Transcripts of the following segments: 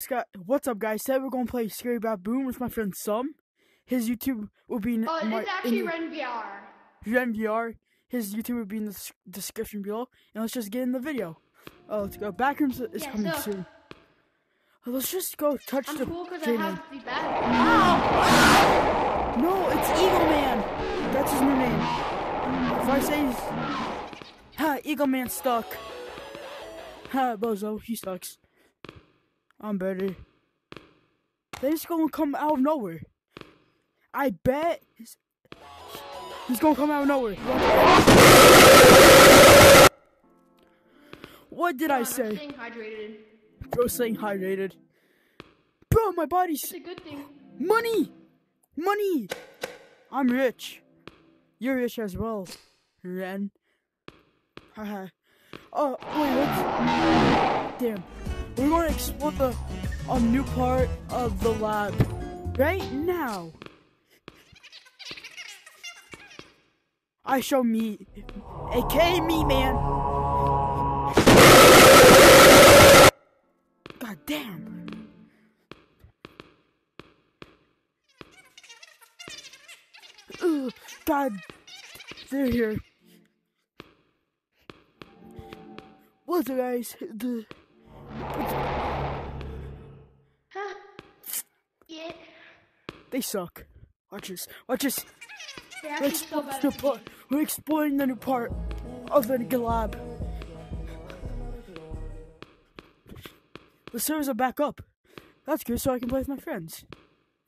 Scott, what's up, guys? Today we're gonna play Scary Baboon with my friend Sum. His YouTube will be in Oh, my, it's actually in VR. Ren VR. His YouTube will be in the description below. And let's just get in the video. Oh, let's go. Backrooms is Yeah, coming so- soon. Oh, let's just go touch I'm the cool because I have the back. No, it's Eagle Man. That's his new name. If I say, he's- ha, Eagle Man stuck. Ha, bozo, he sucks. I'm better. They're just gonna come out of nowhere. I bet he's, he's gonna come out of nowhere. What did I I'm say? staying hydrated. Bro, staying hydrated. Bro, my body's It's a good thing. Money! Money! I'm rich. You're rich as well, Ren. Haha. oh, wait, let's. Damn. We're gonna explore the a new part of the lab right now. I show me, aka me, man. God damn. Ugh, God, they're here. What's up, guys? The Huh? Yeah. they suck. Watch this. Watch this. We're actually so exploring, the part, we're exploring the new part of the lab. The servers are back up. That's good, so I can play with my friends,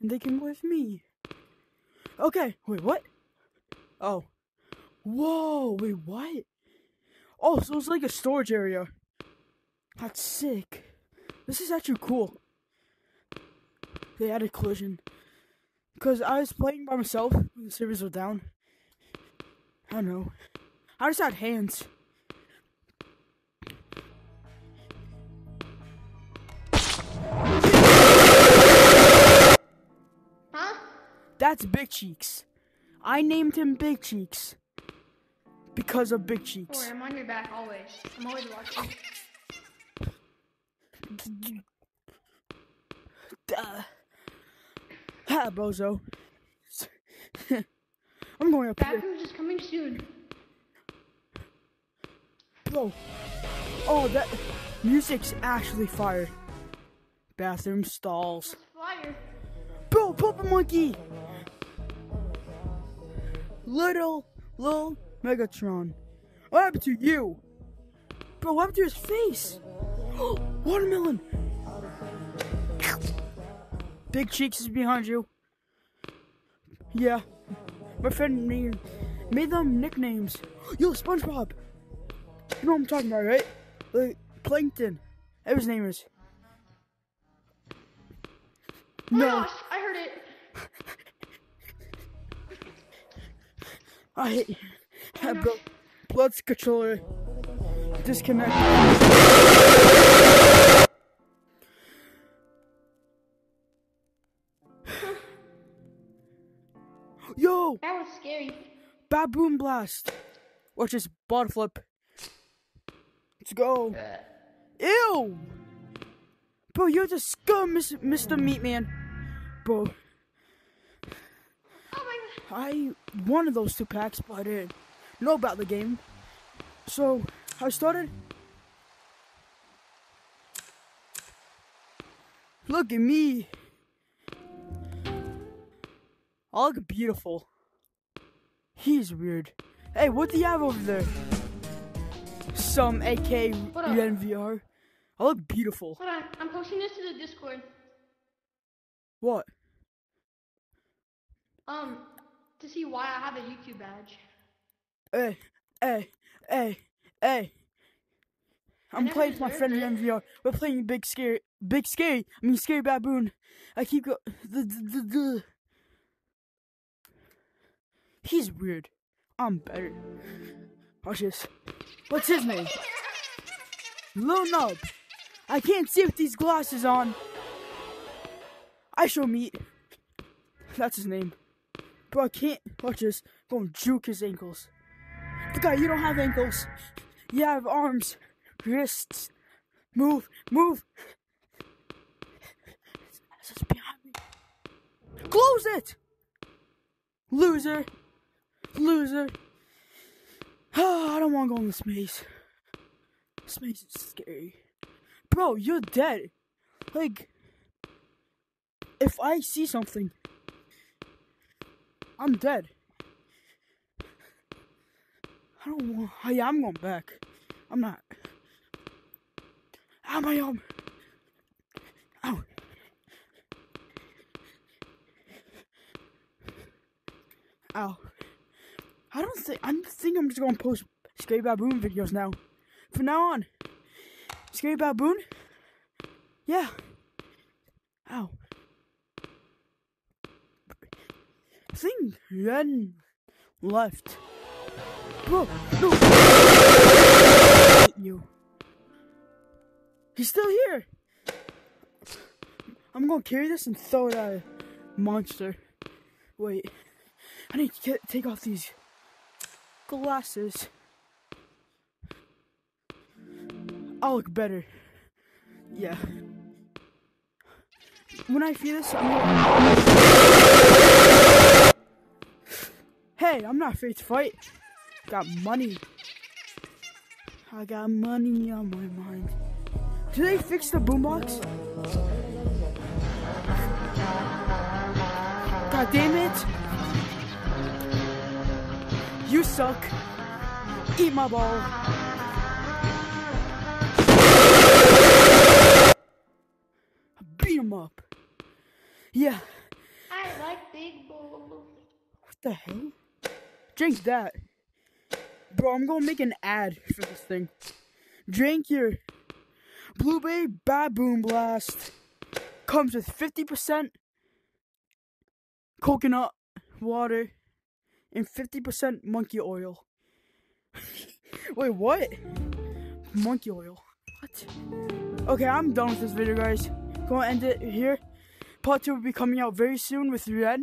and they can play with me. Okay. Wait, what? Oh. Whoa. Wait, what? Oh, so it's like a storage area. That's sick. This is actually cool. They had a collision. Because I was playing by myself when the servers were down. I don't know. I just had hands. Huh? That's Big Cheeks. I named him Big Cheeks. Because of Big Cheeks. worry, I'm on your back always. I'm always watching. Duh. Ha, bozo. I'm going up here. Backrooms is coming soon. Bro. Oh, that music's actually fire. Bathroom stalls. It's fire. Bro, Papa Monkey! Little, little Megatron. What happened to you? Bro, what happened to his face? Watermelon! Big Cheeks is behind you. Yeah. My friend made, made them nicknames. Yo, SpongeBob! You know what I'm talking about, right? Like, Plankton. That his name is. Oh No. gosh, I heard it. I oh hate yeah, bro. Blood's controller disconnect. That was scary. baboon blast. Watch this bottle flip. Let's go. Ew. Bro, you're the scum, Mr. Meatman. Bro, Oh my god. I wanted those two packs, but I didn't know about the game. So I started. Look at me. I look beautiful. He's weird. Hey, what do you have over there? Some AK What up? NVR. I look beautiful. Hold on, I'm posting this to the Discord. What? Um, to see why I have a YouTube badge. Eh, eh, eh, hey, hey, hey, hey. I'm playing with my friend in VR. We're playing Big Scary, Big Scary. I mean Scary Baboon. I keep go. The, the, the, the. He's weird. I'm better. Artis, what's his name? Lil Nub. I can't see with these glasses on. I shall meet. That's his name. But I can't. Artis, go and juke his ankles. The guy, you don't have ankles. You have arms, wrists. Move, move. This is behind me. Close it, loser. Loser. Oh, I don't want to go in this maze. This maze is scary. Bro, you're dead. Like, if I see something, I'm dead. I don't want. Oh, yeah, I'm going back. I'm not. Ow, my arm. Ow. Ow. I don't think. I think I'm just gonna post Scary Baboon videos now. From now on. Scary Baboon? Yeah. Ow. I think Ren left. Bro, no. You. He's still here. I'm gonna carry this and throw it at a monster. Wait. I need to get, take off these glasses. I'll look better. Yeah. When I feel this, I'm gonna... Hey, I'm not afraid to fight. Got money. I got money on my mind. Did they fix the boombox? God damn it! You suck. Eat my ball. Beat him up. Yeah. I like big balls. What the hell? Drink that. Bro, I'm gonna make an ad for this thing. Drink your Blueberry Baboon Blast. Comes with 50% coconut water and 50% monkey oil. Wait, what? Monkey oil. What? Okay, I'm done with this video, guys. Gonna end it here. Part 2 will be coming out very soon with Red.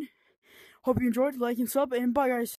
Hope you enjoyed. Like and sub, and bye, guys.